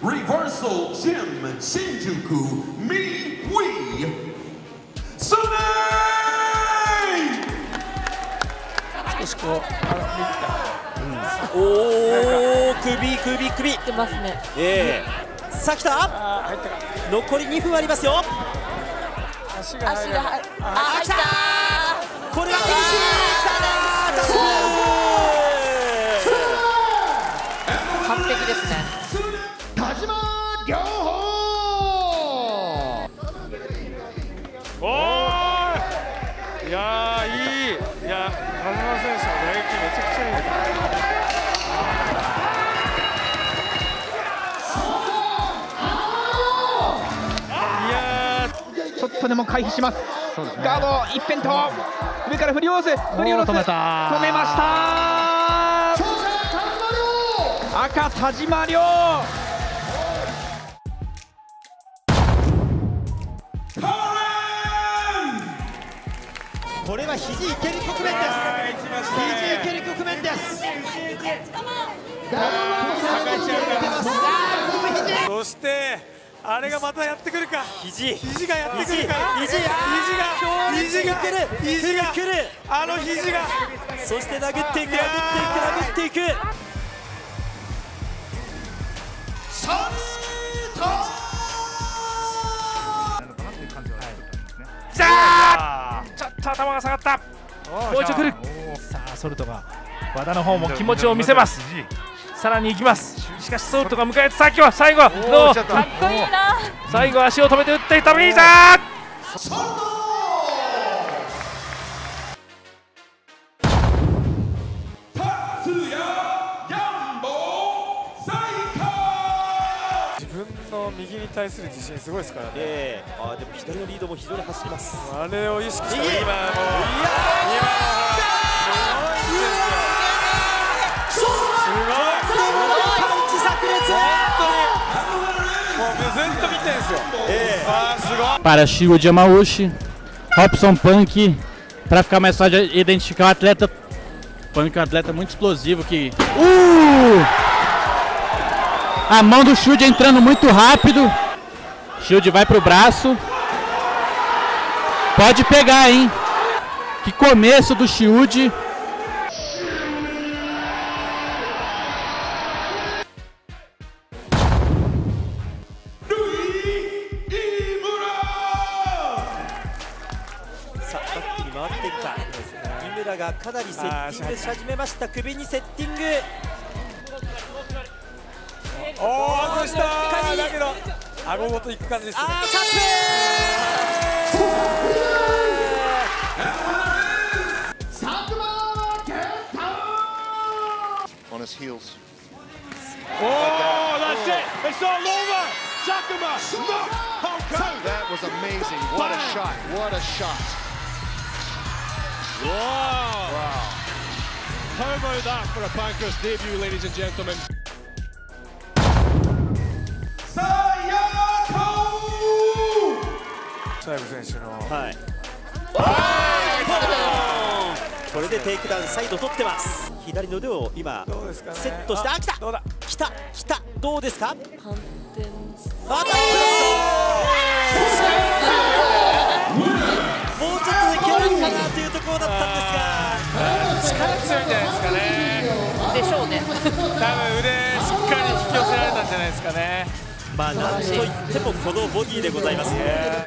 Reversal Gym Shinjuku Me We. Sunday! 少しこうあおお首首首。ってますねええさあ来た。あ入ったか。残り2分ありますよ。足が入る。足が入あ入った。これは厳しい。完璧ですね。田島良法おーいいやーいい。いや田島選手の打撃めちゃくちゃいいですいやちょっとでも回避します。ガード一辺倒。上から振り下ろす。振り下ろす。止めた。止めました赤田島亮これは肘いける局面です。肘いける局面です。ーそしてあれがまたやってくるか。肘。肘がやってく肘るか。肘。あー肘が。肘が。来る。来るあの肘が。そして殴っていく殴っていく殴っていく。じゃあと頭が下がった。もう一度来る。さあソルトが和田の方も気持ちを見せます。さらに行きます。しかしソルトが迎えて先は最後はどう？かっこいいな。最後は足を止めて打っていったリーザー分の右に対する自信すごいですからね、えー、あでも左のリードも非常に走ります。あれを意識して。今もう。い。やすごい。すごい。Para de Amaushi, Robson Punk, para ficar mais fácil de identificar o atleta. Punk é um atleta muito explosivo que. Uh! A mão do Shield entrando muito rápido. Shield vai pro braço. Pode pegar, hein? Que começo do Shield. さあバックに回っていくか井村がかなりセッティングし始めました首にセッティング おお外したカニだけど顎ごといく感じですねあーカッ on his heels. Oh, that's it. It's all over. Sakuma. That was amazing. What a shot. What a shot. Wow. Wow. How about that for a Pancras debut, ladies and gentlemen? サイブ選手の。はい。これでテイクダウンサイド取ってます。左の腕を今ね。セットしてあ来た。どうだ？来た来た。どうですか？反転あもうちょっとで蹴れるかなというところだったんですが。力強いんじゃないですかね。でしょうね。多分腕しっかり引き寄せられたんじゃないですかね。まあなんといってもこのボディでございますね